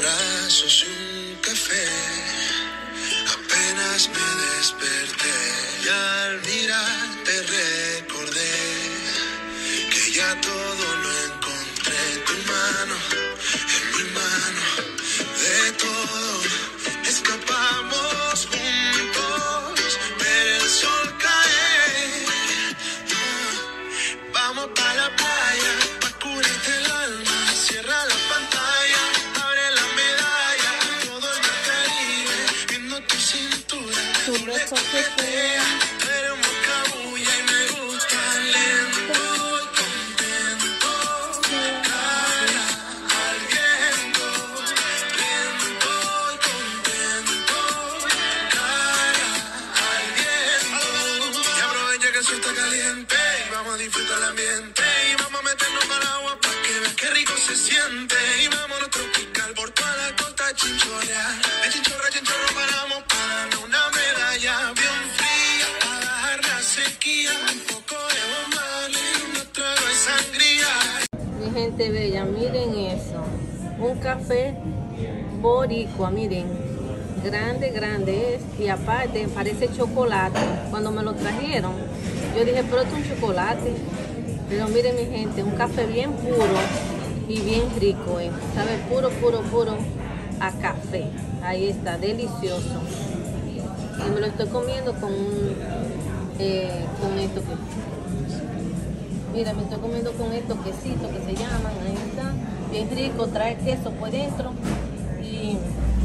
abrazos y un café. Apenas me desperté Tú que coqueteas, tú eres mocabulla y me gusta lento y contento. Cara al viento, lento y contento. Cara al viento. Y aprovecha que el sol está caliente y vamos a disfrutar el ambiente y vamos a meternos para agua para que veas qué rico se siente y vámonos tropical por toda la costa chinchorreal. De chinchorro a Gente bella, miren eso. Un café boricua, miren. Grande, grande es. Y aparte parece chocolate. Cuando me lo trajeron, yo dije, pero es un chocolate. Pero miren mi gente, un café bien puro y bien rico. Eh. Sabe puro, puro, puro a café. Ahí está, delicioso. Y me lo estoy comiendo con, un, eh, con esto que Mira, me estoy comiendo con estos quesitos que se llaman, ahí está, bien rico, trae queso por dentro y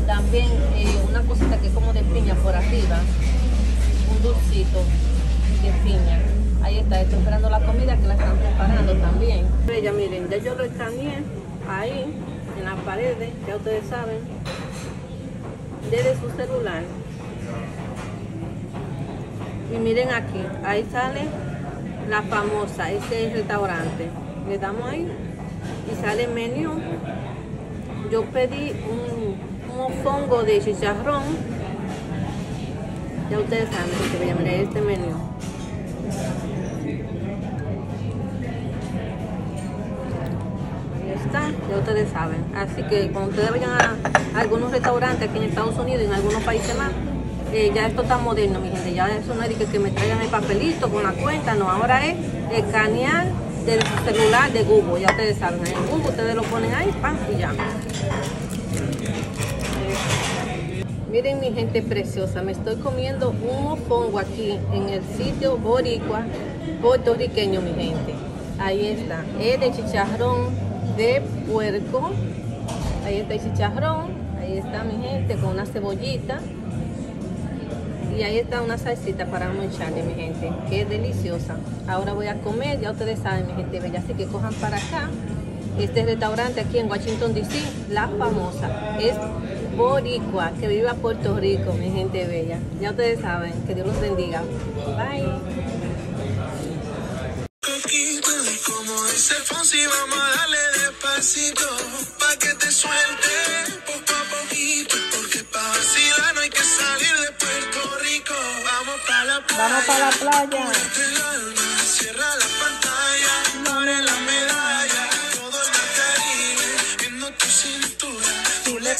también eh, una cosita que es como de piña por arriba, un dulcito de piña. Ahí está, estoy esperando la comida que la están preparando también. Ya miren, ya yo lo escaneé ahí, en las paredes, ya ustedes saben, desde su celular. Y miren aquí, ahí sale la famosa, este es el restaurante. Le damos ahí y sale menú. Yo pedí un, un mofongo de chicharrón. Ya ustedes saben que este menú. Está, ya ustedes saben. Así que cuando ustedes vayan a algunos restaurantes aquí en Estados Unidos y en algunos países más, eh, ya esto está moderno, mi gente. Ya eso no es de que, que me traigan el papelito con la cuenta, no. Ahora es escanear del celular de Google, ya ustedes saben. En Google ustedes lo ponen ahí, pan y ya. Miren mi gente preciosa, me estoy comiendo un mofongo aquí en el sitio boricua puertorriqueño, mi gente. Ahí está, es de chicharrón de puerco. Ahí está el chicharrón, ahí está mi gente con una cebollita. Y ahí está una salsita para echarle, mi gente, que es deliciosa. Ahora voy a comer, ya ustedes saben, mi gente bella, así que cojan para acá. Este restaurante aquí en Washington DC, La Famosa, es Boricua, que viva Puerto Rico, mi gente bella. Ya ustedes saben, que Dios los bendiga. Bye. Vamos para la playa. cierra la pantalla, abre la medalla, todo el viendo tu cintura, tú le